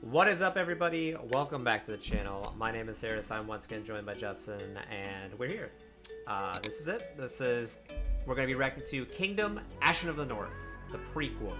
What is up, everybody? Welcome back to the channel. My name is Harris. I'm once again joined by Justin, and we're here. Uh, this is it. This is we're gonna be reacting to Kingdom: Ashin of the North, the prequel.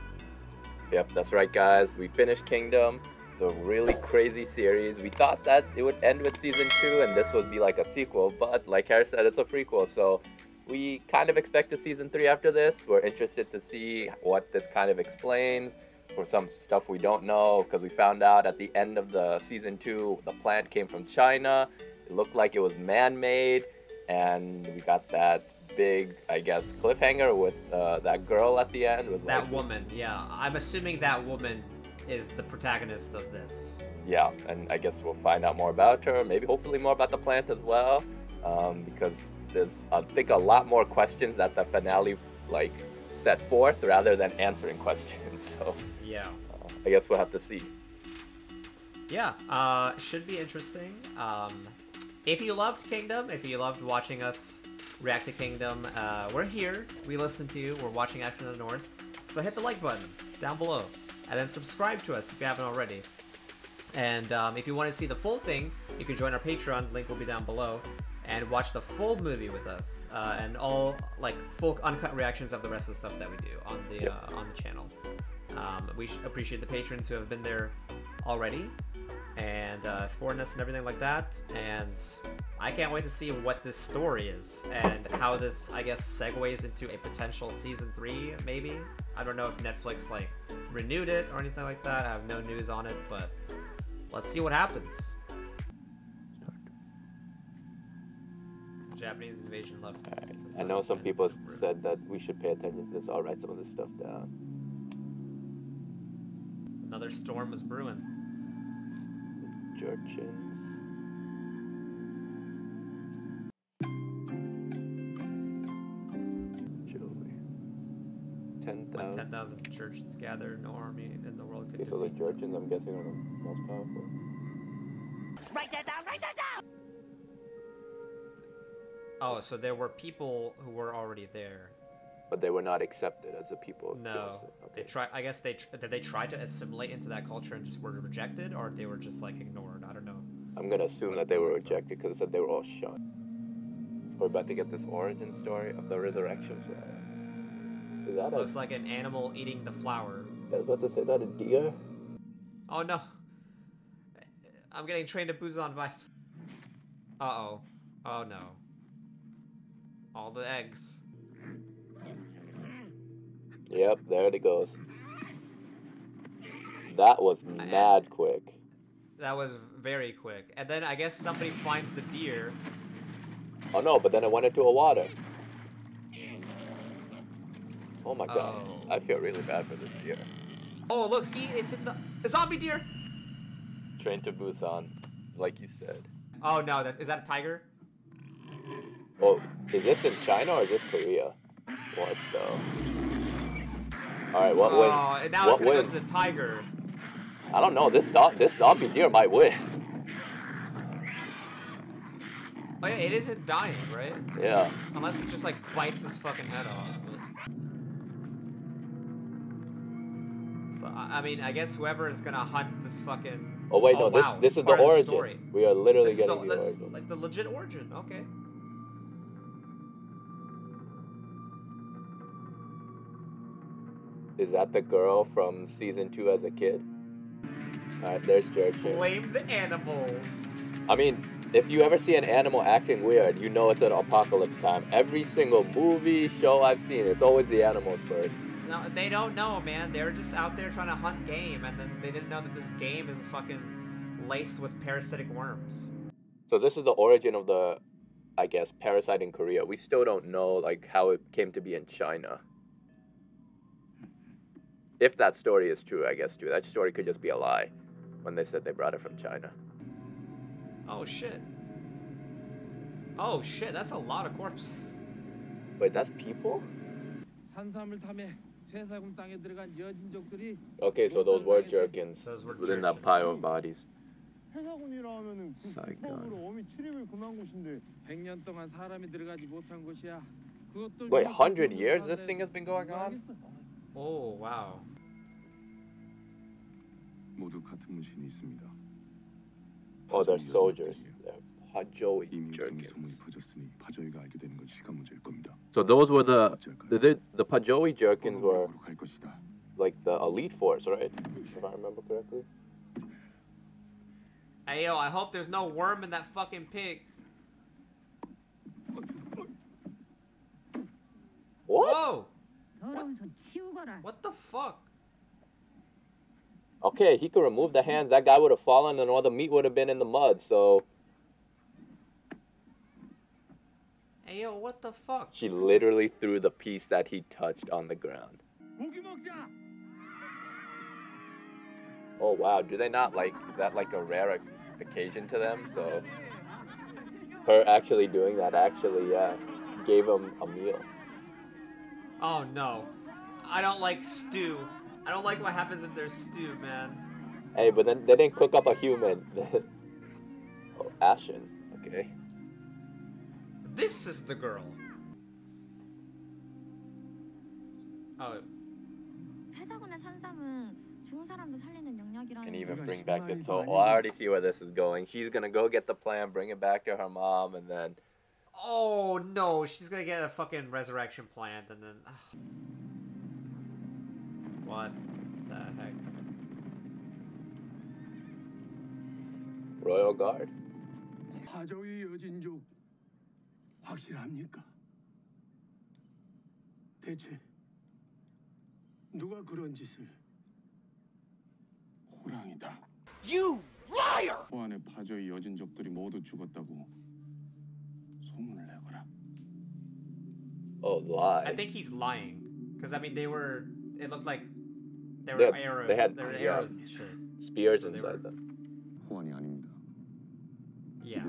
Yep, that's right, guys. We finished Kingdom, the really crazy series. We thought that it would end with season two, and this would be like a sequel, but like Harris said, it's a prequel. So we kind of expect a season three after this. We're interested to see what this kind of explains for some stuff we don't know because we found out at the end of the season two the plant came from China. It looked like it was man-made, and we got that big, I guess, cliffhanger with uh, that girl at the end. With That like, woman, yeah. I'm assuming that woman is the protagonist of this. Yeah, and I guess we'll find out more about her. Maybe, hopefully, more about the plant as well, um, because there's, I think, a lot more questions that the finale like set forth rather than answering questions. So Yeah. uh, I guess we'll have to see. Yeah, uh, should be interesting. Um, if you loved Kingdom, if you loved watching us react to Kingdom, uh, we're here. We listen to you. We're watching Ashin of the North. So hit the like button down below, and then subscribe to us if you haven't already. And um, if you want to see the full thing, you can join our Patreon. Link will be down below, and watch the full movie with us, uh, and all like full uncut reactions of the rest of the stuff that we do on the Yep. uh, on the channel. Um, we appreciate the patrons who have been there already and uh, supporting us and everything like that. And I can't wait to see what this story is and how this, I guess, segues into a potential season three, maybe. I don't know if Netflix like renewed it or anything like that. I have no news on it, but let's see what happens. Japanese invasion left. Alright. the I know some people said that we should pay attention to this. I'll write some of this stuff down. Another storm was brewing. Jurchens. Joey. When 10,000 Jurchens gather, no army in the world could Okay, so the Georgians, I'm guessing, are the most powerful. Write that down, write that down! Oh, so there were people who were already there. But they were not accepted as a people. of No, Joseph. they try. I guess they tr- did. They try to assimilate into that culture and just were rejected, or they were just like ignored. I don't know. I'm gonna assume that they were rejected because said they were all shot. We're about to get this origin story of the resurrection flower. Is that a? Looks like an animal eating the flower. I was about to say that a deer. Oh no! I'm getting trained to Busan vibes. Uh oh. Oh no. All the eggs. Yep, there it goes. That was mad quick. That was very quick. And then I guess somebody finds the deer. Oh no, but then it went into a water. Oh my god. Oh. I feel really bad for this deer. Oh look, see, it's in the a zombie deer. Train to Busan, like you said. Oh no, that is that a tiger? Oh, is this in China or is this Korea? What the? Alright, what oh, wins? and now what it's gonna wins? go to the tiger. I don't know. This this zombie deer might win. Oh yeah, it isn't dying, right? Yeah. Unless it just like bites his fucking head off. So I mean, I guess whoever is gonna hunt this fucking. Oh wait, no. Oh, wow, This this is the origin. story. we are literally This getting the, the, origin. like the legit origin. Okay. Is that the girl from season two as a kid? Alright, there's Jurchen. Blame the animals. I mean, if you ever see an animal acting weird, you know it's an apocalypse time. Every single movie, show I've seen, it's always the animals first. No, they don't know, man. They're just out there trying to hunt game, and then they didn't know that this game is fucking laced with parasitic worms. So this is the origin of the, I guess, parasite in Korea. We still don't know like how it came to be in China. If that story is true, I guess, too. That story could just be a lie when they said they brought it from China. Oh, shit. Oh, shit, that's a lot of corpses. Wait, that's people? Okay, so those were Jurchens within that pile of bodies. Wait, 100 years this thing has been going on? Oh, wow. 모두 같은 문신이 있습니다. Oh, Other soldiers, Hajoy Jurchens. So those were the the the Pajoy Jurchens were like the elite force, right? If I remember correctly. Hey yo, I hope there's no worm in that fucking pig. What? Whoa! What? what the fuck? okay, he could remove the hands. That guy would have fallen and all the meat would have been in the mud. So. Hey, yo, what the fuck? She literally threw the piece that he touched on the ground. Oh, wow. Do they not like, is that like a rare occasion to them? So. Her actually doing that actually, yeah, gave him a meal. Oh no. I don't like stew. I don't like what happens if there's stew, man. Hey, but then they didn't cook up a human. oh, Ashin. Okay. This is the girl. Oh. Can even bring back the toll. I already see where this is going. She's gonna go get the plan, bring it back to her mom, and then. Oh no, she's gonna get a fucking resurrection plant, and then. Ugh. What the heck? Royal Guard. 파조이 여진족 확실합니까? 대체 누가 그런 짓을? 호랑이다. You liar! 호안의 파조이 여진족들이 모두 죽었다고 소문을 내거라. Oh, lie. I think he's lying, because I mean they were. It looked like there were arrows. They had were yeah, arrows. Spears so inside were... them. Yeah.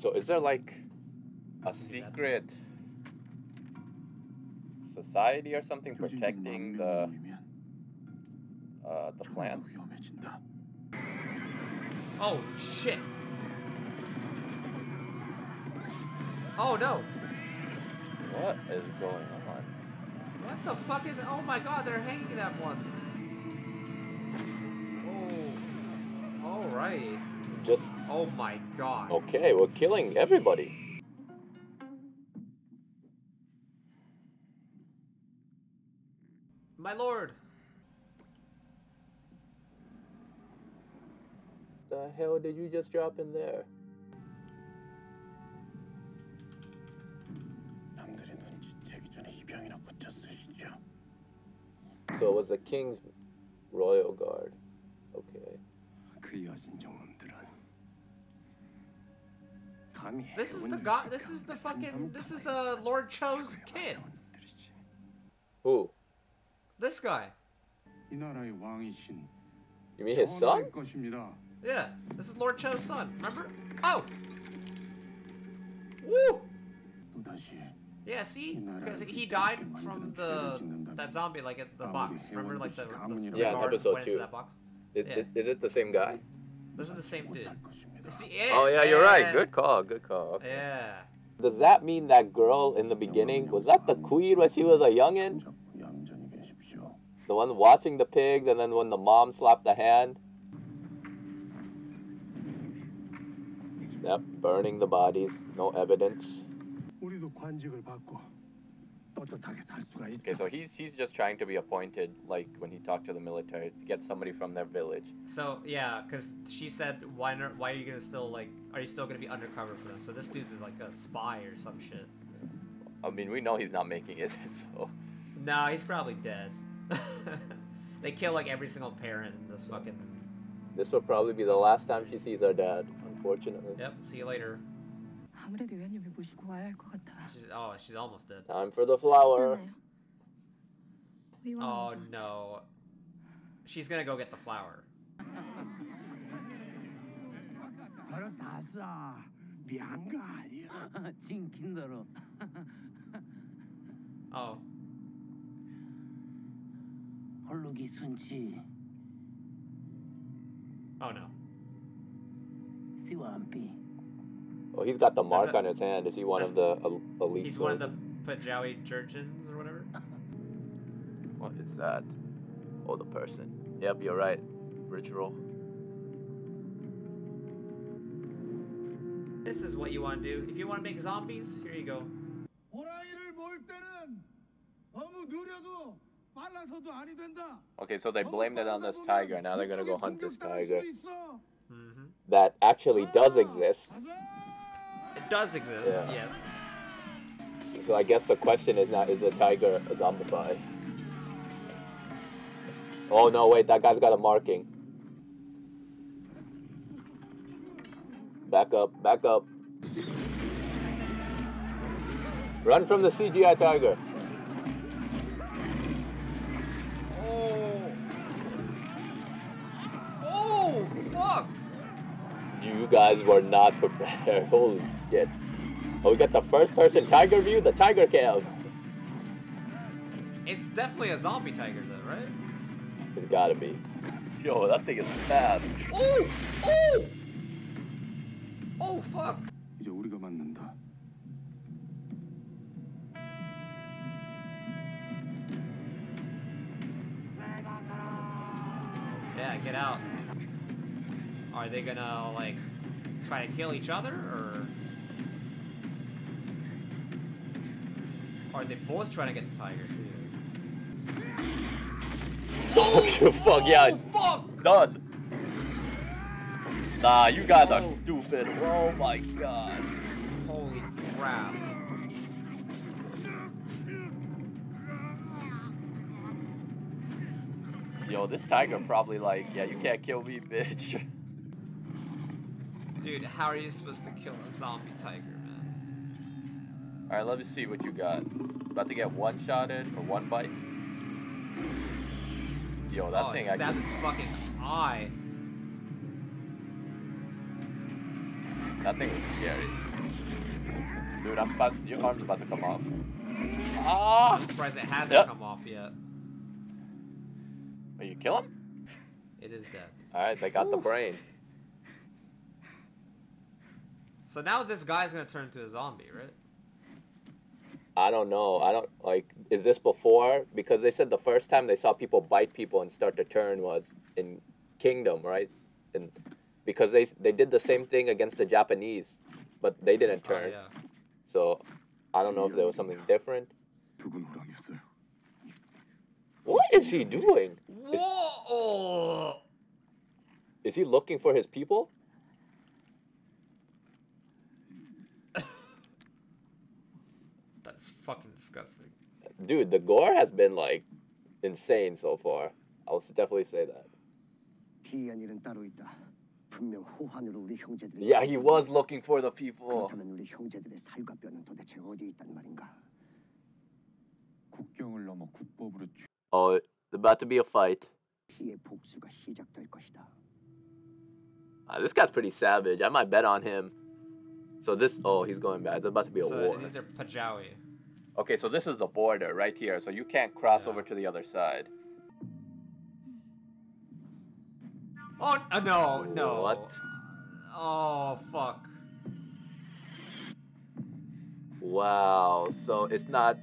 So is there like a secret society or something protecting the uh, the plants? Oh shit! Oh no! What is going on? What the fuck is? Oh my god, they're hanging that one. Oh. All right. Just Oh my god. okay, we're killing everybody. My lord. The hell did you just drop in there? So it was the king's royal guard. Okay. This is the god. This is the fucking. This is a uh, Lord Cho's kid. Who? This guy. You mean his son? Yeah, this is Lord Cho's son. Remember? Oh. Woo. Yeah, see, because he died from the that zombie like at the box. Remember, like the, the, the yeah, episode two. Is, yeah. is, it the same guy? This is the same dude. See, yeah, oh yeah, you're right. Good call. Good call. Okay. Yeah. Does that mean that girl in the beginning was that the queen when she was a youngin? The one watching the pigs, and then when the mom slapped the hand. Yep, burning the bodies, no evidence. 우리도 관직을 받고 떳떳하게 살 수가 있어. Okay, so he's he's just trying to be appointed, like when he talked to the military, to get somebody from their village. So yeah, because she said, why not? Why are you gonna still like? Are you still gonna be undercover for them? So this dude's is like a spy or some shit. I mean, we know he's not making it, so No, he's probably dead. they kill like every single parent in this fucking. this will probably be the last time she sees her dad, unfortunately. Yep. See you later. 아무래도 의원님을 모시고 와야 할 것 같아. She's oh, she's almost dead. Time for the flower. 하시잖아요. Oh 위원님. no. She's gonna go get the flower. 바로 다싸 미안가 아니야. 징킨더러. Oh. 헐룩이 순치. Oh no. 시와 안비. Oh, he's got the mark a, on his hand. Is he one of the elite? He's one of the Pajawi Jurchens or whatever. what is that? Oh, the person. Yep, you're right. Ritual. This is what you want to do. If you want to make zombies, here you go. Okay, so they blamed it on this tiger. Now they're gonna go hunt this tiger. Mm -hmm. That actually does exist. 가자. It does exist, Yeah. yes. So I guess the question is now: Is the tiger a zombified? Oh no! Wait, that guy's got a marking. Back up! Back up! Run from the CGI tiger! Oh. Oh, fuck. You guys were not prepared. Holy shit! Oh, we got the first-person tiger view. The tiger cam. It's definitely a zombie tiger, though, right? It's gotta be. Yo, that thing is fast. Oh! Oh! Oh, fuck. 이제 우리가 맞는다. Yeah, get out. Are they gonna, like, try to kill each other, or... Are they both trying to get the tiger? Oh, you fuck yeah, oh, fuck! done. Nah, you guys are stupid. Oh my god. Holy crap. Yo, this tiger probably like, yeah, you can't kill me, bitch. Dude, how are you supposed to kill a zombie tiger? Alright, let me see what you got. About to get one shotted or one bite. Yo, that oh, thing it stabs actually, his fucking eye. that thing is scary. Dude, I'm about, your arm's about to come off. Ah! I'm surprised it hasn't Yep. come off yet. Are you kill him? It is dead. Alright, they got the brain. So now this guy's gonna turn into a zombie, right? I don't know. I don't like. Is this before? Because they said the first time they saw people bite people and start to turn was in Kingdom, right? And because they they did the same thing against the Japanese, but they didn't oh, turn. Oh, yeah. So I don't know if there was something different. What is he doing? Is, is he looking for his people? Fucking disgusting. Dude, the gore has been like insane so far. I'll definitely say that. Yeah, he was looking for the people. Oh, about to be a fight. Uh, this guy's pretty savage. I might bet on him. So this, oh, he's going back. There's about to be a so war. These are Pajawi. Okay, so this is the border right here. So you can't cross Yeah. over to the other side. Oh uh, no, no. What? Oh fuck. Wow. So it's not.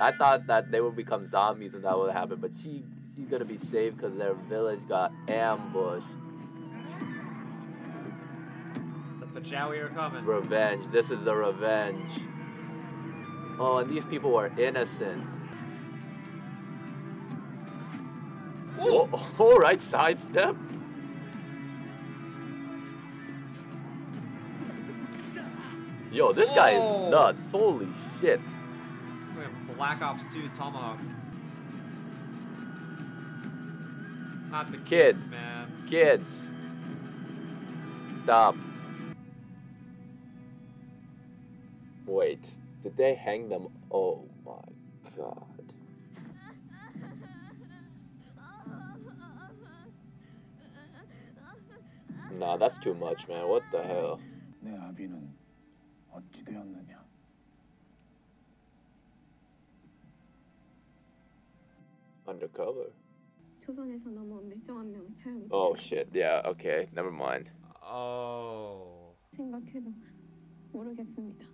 I thought that they would become zombies and that would happen, but she she's gonna be saved because their village got ambushed. The Pajawi are coming. Revenge. This is the revenge. Oh, and these people were innocent. Oh, all right, sidestep. Yo, this guy is nuts. Holy shit. Fucking Black Ops 2 Tomahawk. Not the kids, Kids. man. Kids. Stop. Wait, did they hang them? Oh my god. Nah, that's too much, man. What the hell? 내 아비는 어찌 되었느냐? Undercover. 조선에서 너무 밀정한 명을 채우게 Oh shit. Yeah, okay. Never mind. Oh. 생각해도 모르겠습니다.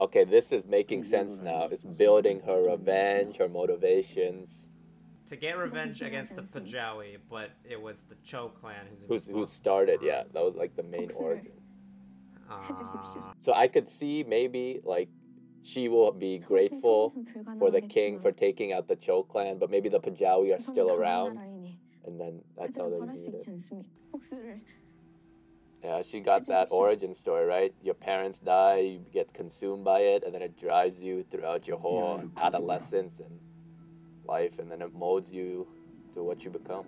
okay, this is making sense now. It's building her revenge, her motivations. To get revenge against the Pajawi, but it was the Cho clan who's, who's who started. Yeah, that was like the main origin. So I could see maybe like she will be grateful for the king for taking out the Cho clan, but maybe the Pajawi are still around, and then that's how they yeah, she got that origin story, right? Your parents die, you get consumed by it, and then it drives you throughout your whole adolescence and life, and then it molds you to what you become.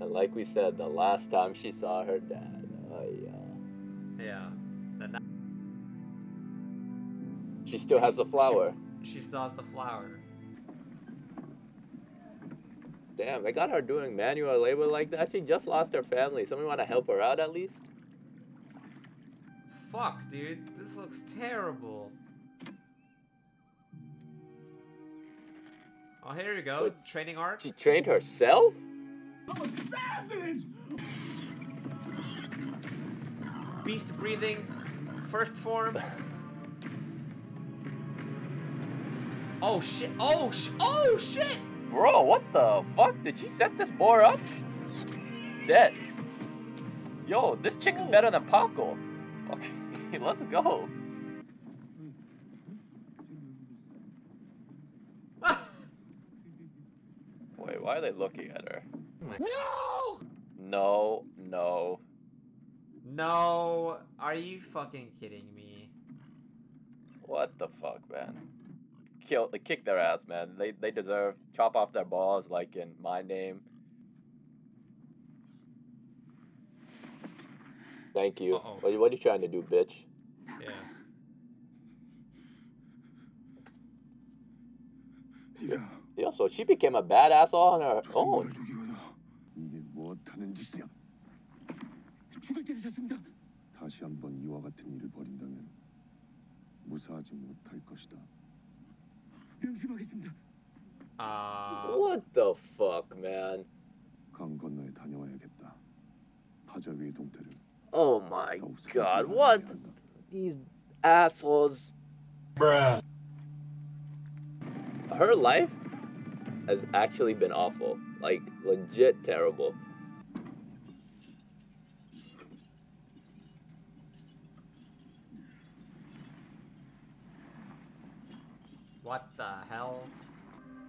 And like we said, the last time she saw her dad, oh yeah. Yeah. She still has the flower. She, she still has the flower. Damn, they got her doing manual labor like that. She just lost her family. Someone want to help her out at least? Fuck, dude. This looks terrible. Oh, here you go. Wait. Training arc. She trained herself? Oh, savage. Beast breathing. First form. Oh shit. Oh sh. Oh, oh shit. Bro, what the fuck? Did she set this boar up? Dead. Yo, this chick is better than Paco. Okay, let's go. Wait, why are they looking at her? No. No, no. No. Are you fucking kidding me? What the fuck, man? Kill, kick their ass, man. They they deserve chop off their balls like in my name. Thank you. Uh-oh. What, what are you trying to do, bitch? Yeah. 네가 Yeah, so she became a badass all on her own. 조선인을 죽이고도 이게 못하는 짓이야. 죽을 때리셨습니다. 다시 한번 이와 같은 일을 벌인다면 무사하지 못할 것이다. 명심하겠습니다. Uh. What the fuck, man? 강 건너에 다녀와야겠다. 파자위의 동태를 Oh my 더욱 god, 소중하게 what? 한다. These assholes. Bruh. Her life has actually been awful. Like, legit terrible.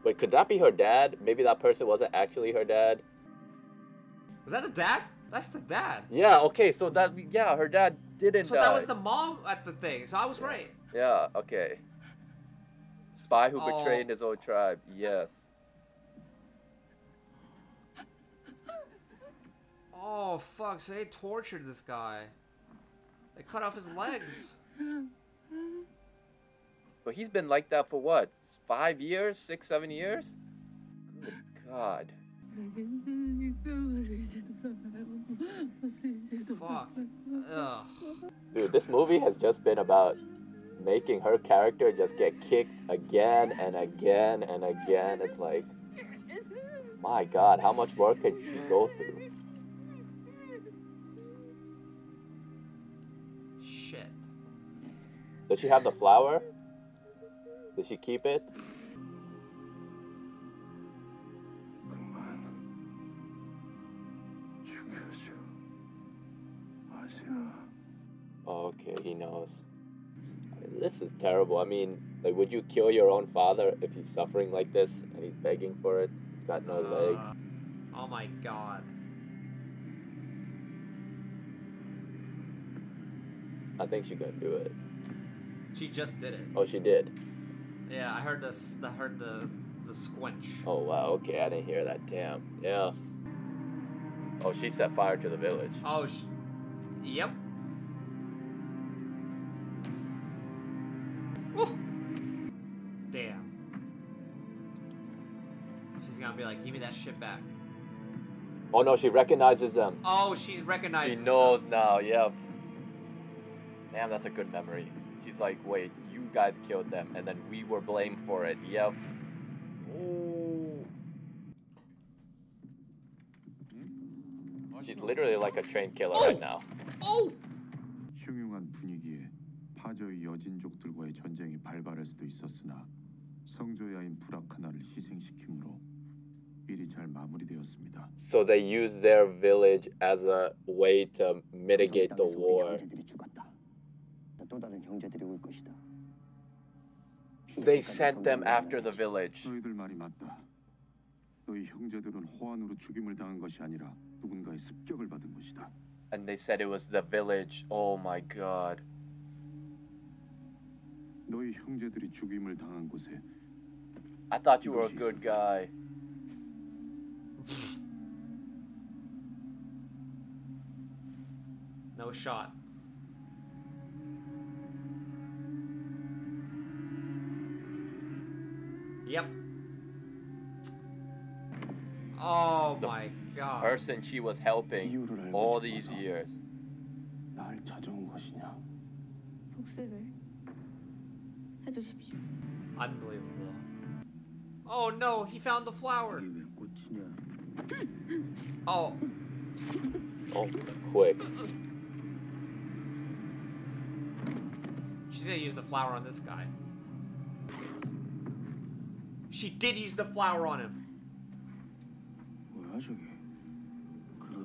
Wait, could that be her dad? Maybe that person wasn't actually her dad? Was that the dad? That's the dad. Yeah, okay, so that, yeah, her dad didn't So die. that was the mom at the thing. So I was right. Yeah, okay. Spy who Oh. betrayed his own tribe, yes. Oh fuck! So they tortured this guy. They cut off his legs. But he's been like that for what? Five years? Six, seven years? Good God. Fuck. Ugh. Dude, this movie has just been about making her character just get kicked again and again and again. It's like, my God, how much more can she go through? Shit. Does she have the flower? Did she keep it? Okay, he knows. This is terrible. I mean, like, would you kill your own father if he's suffering like this and he's begging for it? He's got no uh, legs. Oh my god. I think she's gonna do it. She just did it. Oh, she did. Yeah, I heard this. I heard the the squinch. Oh wow, okay, I didn't hear that. Damn. Yeah. Oh, she set fire to the village. Oh, sh- yep. Woo. Damn. She's gonna be like, give me that shit back. Oh no, she recognizes them. Oh, she's recognized. She knows now. Yep. Damn, that's a good memory. She's like, wait, you guys killed them, and then we were blamed for it. Yep. She's literally like a trained killer right now. Oh! 흉흉한 분위기에 파저의 여진족들과의 전쟁이 발발할 수도 있었으나 성조야인 브라카나를 희생시킴으로 일이 잘 마무리되었습니다. So they use their village as a way to mitigate the 조선 땅에서 우리 war. 형제들이 죽었다. 또 다른 형제들이 올 것이다. They 이때까지 sent them 전쟁을 after the 나눴지. village. 너희들 말이 맞다. 너희 형제들은 호환으로 죽임을 당한 것이 아니라 누군가의 습격을 받은 것이다. And they said it was the village. Oh my god. 너희 형제들이 죽임을 당한 곳에 I thought you were a good guy. No shot. Yep. Oh The my god. Person she was helping 이유를 알고 all these 싶어서 years. 날 찾아온 것이냐? 복수를 해주십시오. Unbelievable. Oh no, he found the flower. 왜 꽃이냐? Oh, Oh, quick. she's gonna use the flower on this guy. She did use the flower on him.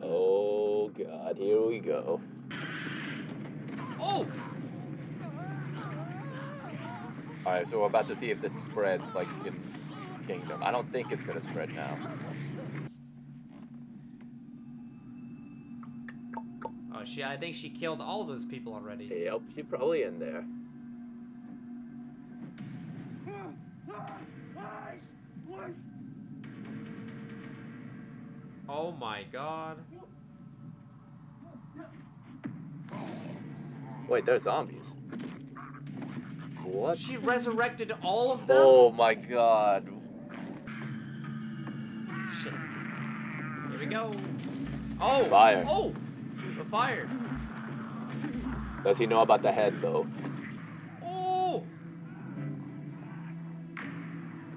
Oh god, here we go. Oh! Alright, so we're about to see if it spreads like in Kingdom. I don't think it's gonna spread now. Oh, she, I think she killed all those people already. Yep, she's probably in there. Oh my god. Wait, they're zombies. What? She resurrected all of them? Oh my god. Shit. Here we go. Oh! Fire. Oh! We're fired. Does he know about the head though?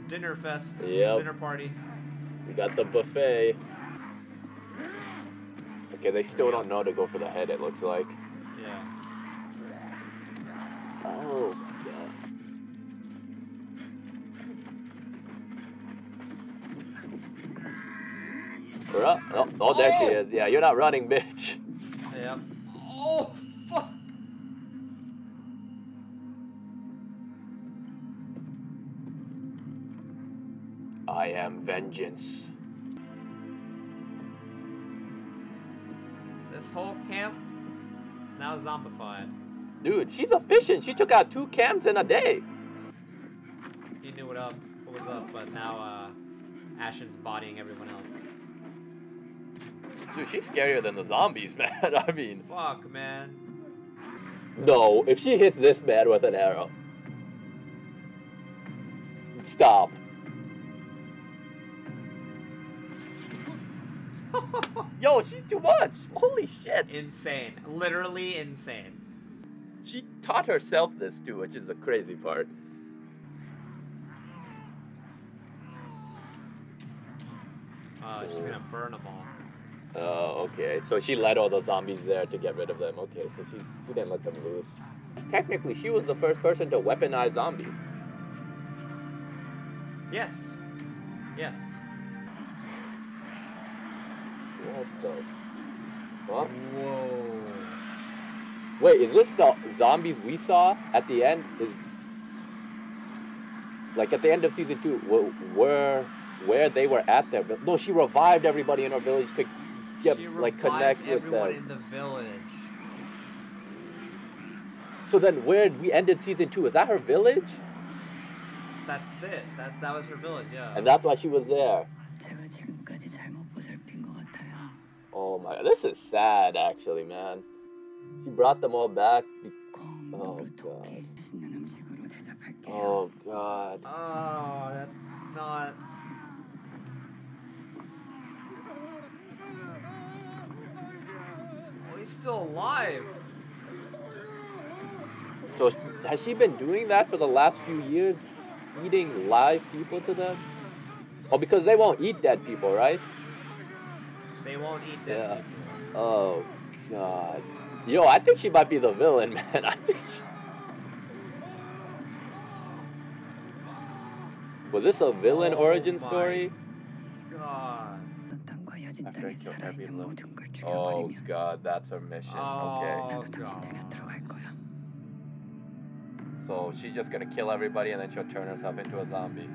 Dinner fest. Yep. Dinner party. We got the buffet. Okay, they still don't know to go for the head, it looks like. Yeah. Oh my god. Ru- Oh, oh, there she is. Yeah, you're not running, bitch. Vengeance. This whole camp is now zombified. Dude, she's efficient. She took out two camps in a day. He knew what up, what was up, but now uh, Ashin's bodying everyone else. Dude, she's scarier than the zombies, man. I mean, Fuck, man. no, if she hits this man with an arrow. Stop. Yo, she's too much. Holy shit. Insane. Literally insane. She taught herself this too, which is the crazy part. Uh, she's gonna burn them all. Oh, okay. So she led all the zombies there to get rid of them. Okay, so she, she didn't let them loose. Technically, she was the first person to weaponize zombies. Yes. Yes. What the fuck? Whoa. Wait, is this the zombies we saw at the end? Is like at the end of season two, wh- where where they were at there? no, she revived everybody in her village to get she like connect with everyone them. in the village. So then, where we ended season two? Is that her village? That's it. That's that was her village. Yeah. And that's why she was there. Oh my god, this is sad actually, man. She brought them all back. oh god. Oh god. Oh, that's not. Oh, he's still alive. So has she been doing that for the last few years? Eating live people to them? Oh, because they won't eat dead people, right? They won't eat dead yeah. people. Oh god. Yo, I think she might be the villain, man. I think she... Was this a villain oh origin story? God. After I every little... Oh god, that's her mission. Oh, okay. God. So she's just gonna kill everybody and then she'll turn herself into a zombie.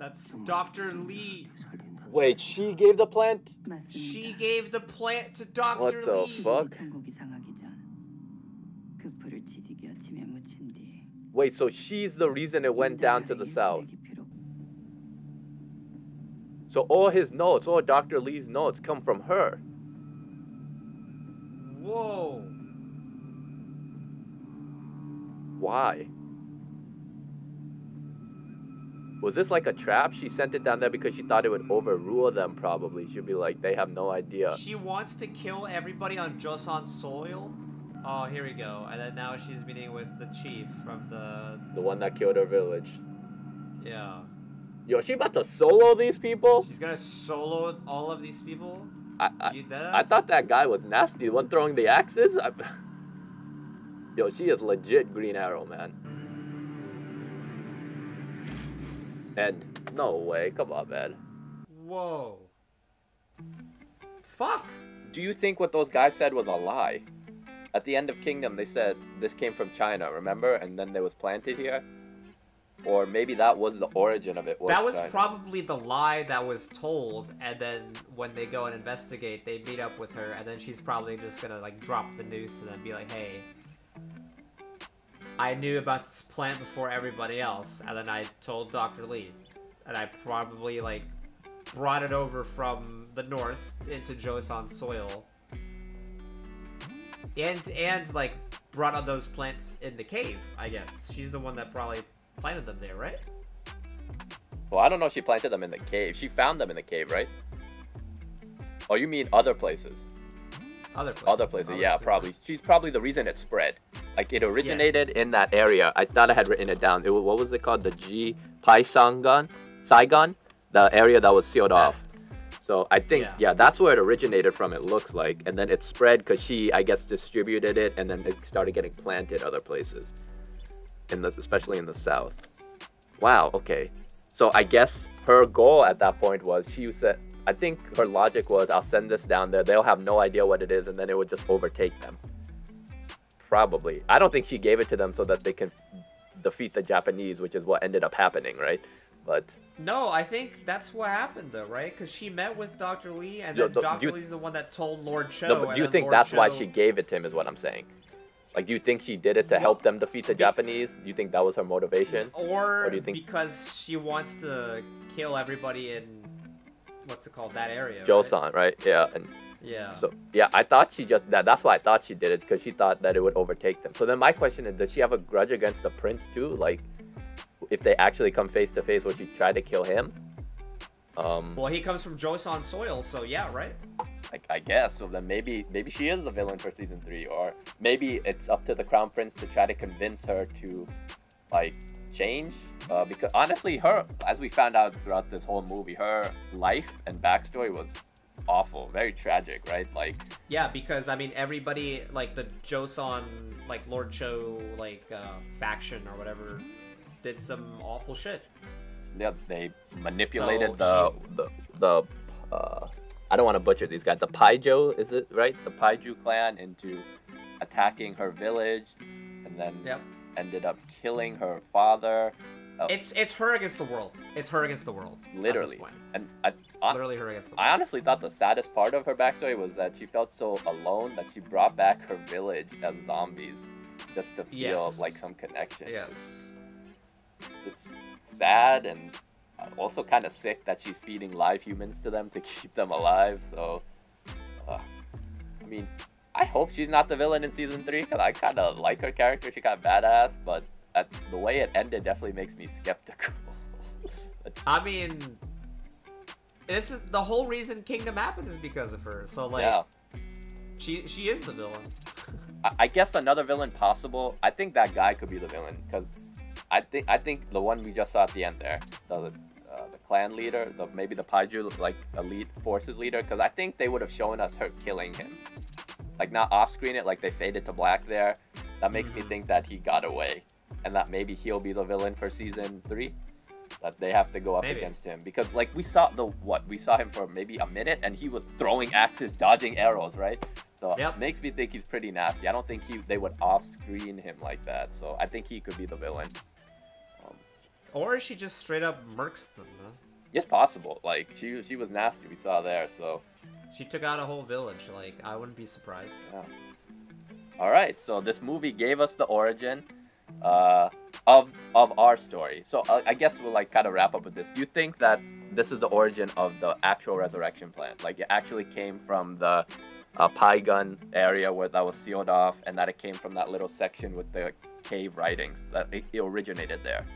That's Dr. Lee. Wait, she gave the plant? She gave the plant to Dr. What the fuck? Wait, so she's the reason it went down to the south. So all his notes, all Dr. Lee's notes come from her. Whoa. Why? Was this like a trap? She sent it down there because she thought it would overrule them, probably. She'd be like, they have no idea. She wants to kill everybody on Joseon soil. Oh, here we go. And then now she's meeting with the chief from the The one that killed her village. yeah. Yo, she about to solo these people? She's gonna solo all of these people. I, I, I thought that guy was nasty. The one throwing the axes? I... Yo, she is legit Green Arrow, man. And no way, come on, man. Whoa. Fuck. Do you think what those guys said was a lie? At the end of Kingdom, they said this came from China, remember? And then it was planted here? Or maybe that was the origin of it. that was China. probably the lie that was told, and then when they go and investigate, they meet up with her, and then she's probably just gonna like drop the noose and then be like, "Hey, I knew about this plant before everybody else, and then I told Dr. Lee, and I probably like brought it over from the north into Joseon soil, and and like brought on those plants in the cave. I guess she's the one that probably planted them there, right? Well, I don't know if she planted them in the cave. She found them in the cave, right? Oh, you mean other places? Other places. Other places, Other yeah, super- probably. She's probably the reason it spread. Like it originated in that area. I thought I had written it down. It was, what was it called? The G Paisangan, Saigon, the area that was sealed off. So I think Yeah. yeah. that's where it originated from. It looks like, and then it spread because she, I guess, distributed it, and then it started getting planted other places, in the especially in the south. Wow. Okay. So I guess her goal at that point was she said. I think her logic was, I'll send this down there. They'll have no idea what it is, and then it would just overtake them. Probably. I don't think she gave it to them so that they can defeat the Japanese, which is what ended up happening, right? But No, I think that's what happened though, right? Because she met with Dr. Lee, and then the- Dr. you- Lee's the one that told Lord Cho. no, but do you think Lord that's why she gave it to him? Is what I'm saying. Like, do you think she did it to Well, help them defeat the Japanese? Do you think that was her motivation? Or, Or do you think- because she wants to kill everybody in what's it called that area? right? Joseon, right? Yeah, and Yeah. So yeah, I thought she just that. That's why I thought she did it because she thought that it would overtake them. So then my question is, does she have a grudge against the prince too? Like, if they actually come face to face, would she try to kill him? Um, well, he comes from Joseon soil, so yeah, right? I, I guess. So then maybe maybe she is the villain for season three, or maybe it's up to the crown prince to try to convince her to like change. Uh, because honestly, her as we found out throughout this whole movie, her life and backstory was awful, very tragic, right? Like Yeah, because I mean, everybody like the Joseon, like Lord Cho, like uh, faction or whatever, did some awful shit. Yeah, they manipulated So the the the. Uh, I don't want to butcher these guys. The Paijo, is it right? The Paiju clan into attacking her village, and then Yep. Ended up killing her father. Uh, It's it's her against the world. It's her against the world. literally, and I, I, literally her against the world. I honestly thought the saddest part of her backstory was that she felt so alone that she brought back her village as zombies, just to feel Yes. like some connection. Yes. it's sad and also kind of sick that she's feeding live humans to them to keep them alive. So, uh, I mean, I hope she's not the villain in season three because I kind of like her character. She got badass, but at, the way it ended definitely makes me skeptical. I mean, this is the whole reason Kingdom happened is because of her. So like, yeah, she she is the villain. I, I guess another villain possible. I think that guy could be the villain because I think I think the one we just saw at the end there, the uh, the clan leader, the maybe the Paiju like elite forces leader, because I think they would have shown us her killing him, like not off screen it, like they faded to black there. That makes me Mhm. think that he got away, and that maybe he'll be the villain for season three. That they have to go up Maybe. against him because like we saw the what we saw him for maybe a minute and he was throwing axes, dodging arrows, right? So Yep. it makes me think he's pretty nasty. I don't think he they would off screen him like that. So I think he could be the villain. Um, Or she just straight up murks them. Huh? It's possible. Like she she was nasty. We saw there. So She took out a whole village. Like I wouldn't be surprised. yeah. All right. So this movie gave us the origin uh, of of our story. So uh, I guess we'll like kind of wrap up with this. Do you think that this is the origin of the actual resurrection plant? Like it actually came from the uh, Gun area where that was sealed off, and that it came from that little section with the cave writings that it, it originated there.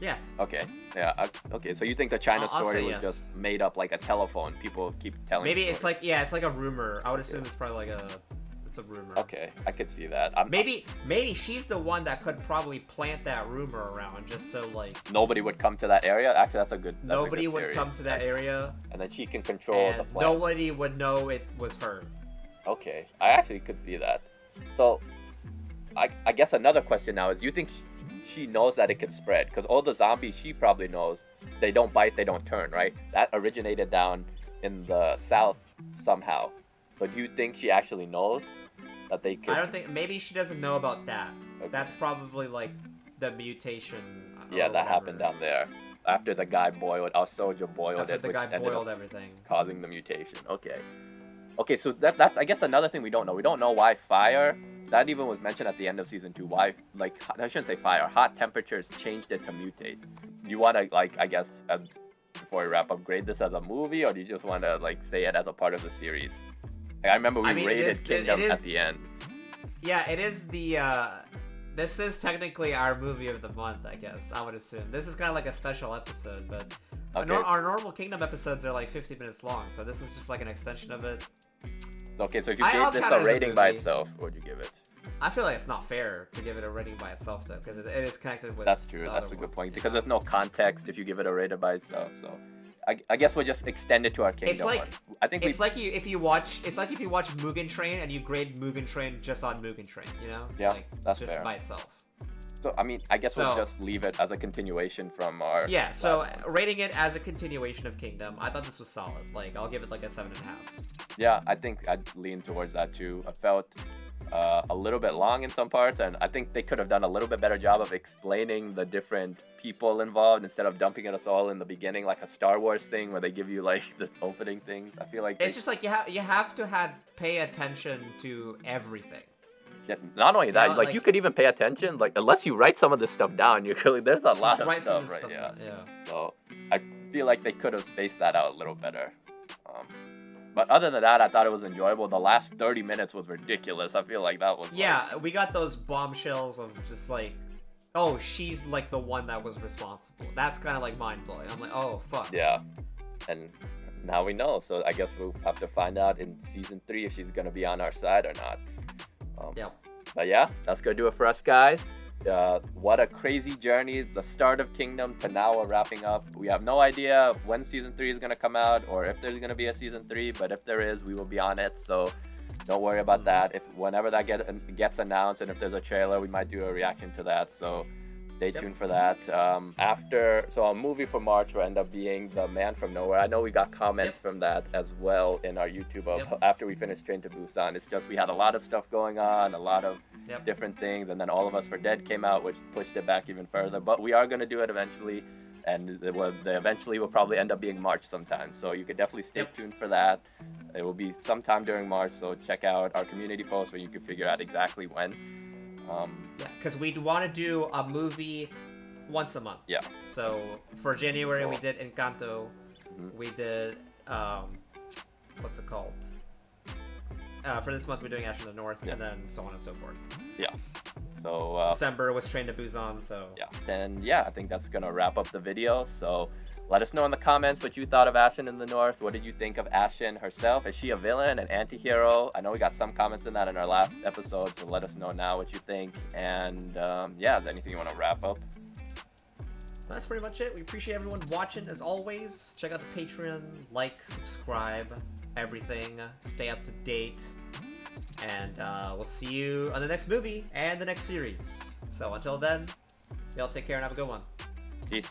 Yes. Okay. Yeah. Okay. So you think the China I'll- I'll story was yes. just made up like a telephone? People keep telling. Maybe it's like yeah, it's like a rumor. I would assume Yeah. it's probably like a it's a rumor. Okay, I could see that. I'm, Maybe maybe she's the one that could probably plant that rumor around just so like nobody would come to that area. Actually, that's a good. That's a nobody good would come to that area and then she can control the plan. nobody would know it was her. Okay, I actually could see that. So, I, I guess another question now is: You think she, knows that it can spread? Because all the zombies, she probably knows they don't bite, they don't turn, right? That originated down in the south somehow. So, do you think she actually knows that they could? I don't think maybe she doesn't know about that. Okay. That's probably like the mutation. Uh, yeah, that whatever. happened down there after the guy boiled. Our soldier boiled After it, the guy boiled everything. causing the mutation. Okay. Okay, so that that's I guess another thing we don't know. We don't know why fire. That even was mentioned at the end of season two. Why like I shouldn't say fire. Hot temperatures changed it to mutate. You want to like I guess uh, before we wrap up, grade this as a movie, or do you just want to like say it as a part of the series? Like, I remember we I mean, rated is- Kingdom is- at the end. Yeah, it is the. uh This is technically our movie of the month, I guess. I would assume this is kind of like a special episode, but our Okay. nor- our normal Kingdom episodes are like 50 minutes long, so this is just like an extension of it. Okay, so if you I- gave I'll this a as a rating by itself, what would you give it? I feel like it's not fair to give it a rating by itself though, because it, it is connected with. That's true. That's a good one, point because know? there's no context if you give it a rating by itself. So, I, I guess we'll just extend it to our Kingdom It's like- one. I think we It's like you if you watch it's like if you watch Mugen Train and you grade Mugen Train just on Mugen Train, you know? Yeah, like, that's just fair. by itself. So I mean, I guess we'll just leave it as a continuation from our. Yeah, so one. rating it as a continuation of Kingdom, I thought this was solid. Like I'll give it like a seven and a half. yeah, I think I'd lean towards that too. I felt uh, a little bit long in some parts, and I think they could have done a little bit better job of explaining the different people involved instead of dumping it us all in the beginning like a Star Wars thing where they give you like the opening things. I feel like It's they- just like you have you have to had pay attention to everything. yeah, not only that, know, like, like- you could even pay attention. Like unless you write some of this stuff down, you could. There's a lot of write some stuff, right? stuff yeah. yeah. So I feel like they could have spaced that out a little better. Um, but other than that, I thought it was enjoyable. The last 30 minutes was ridiculous. I feel like that was. like- Yeah, we got those bombshells of just like, oh, she's like the one that was responsible. That's kind of like mind blowing. I'm like, oh fuck. yeah. And now we know. So I guess we'll have to find out in season three if she's gonna be on our side or not. Um, Yep. But yeah, that's gonna do it for us, guys. Uh, what a crazy journey! The start of Kingdom to now we're wrapping up. We have no idea when season three is gonna come out or if there's gonna be a season three. But if there is, we will be on it. So don't worry about that. If whenever that get gets announced and if there's a trailer, we might do a reaction to that. So stay tuned for that. Um, after so our movie for March will end up being The Man from Nowhere. I know we got comments Yep. from that as well in our YouTube of Yep. after we finished Train to Busan. It's just we had a lot of stuff going on, a lot of Yep. different things, and then All of Us Are Dead came out, which pushed it back even further. But we are gonna do it eventually, and it will, the eventually will probably end up being March sometime. So you could definitely stay tuned for that. It will be sometime during March, so check out our community post where you can figure out exactly when. Um, Yeah, because we'd want to do a movie once a month. Yeah. So for January we did Encanto. Mhm. We did um, what's it called? Uh, for this month we're doing Ashin the North, Yeah. and then so on and so forth. Yeah. So uh, December was Train to Busan, so yeah, then yeah, I think that's gonna wrap up the video. So let us know in the comments what you thought of Ashin in the North. What did you think of Ashin herself? Is she a villain, an anti-hero? I know we got some comments in that in our last episode, so let us know now what you think. And um, yeah, is there anything you want to wrap up? That's pretty much it. We appreciate everyone watching as always. Check out the Patreon, like, subscribe, everything. Stay up to date. And uh, we'll see you on the next movie and the next series. So until then, y'all take care and have a good one. Peace.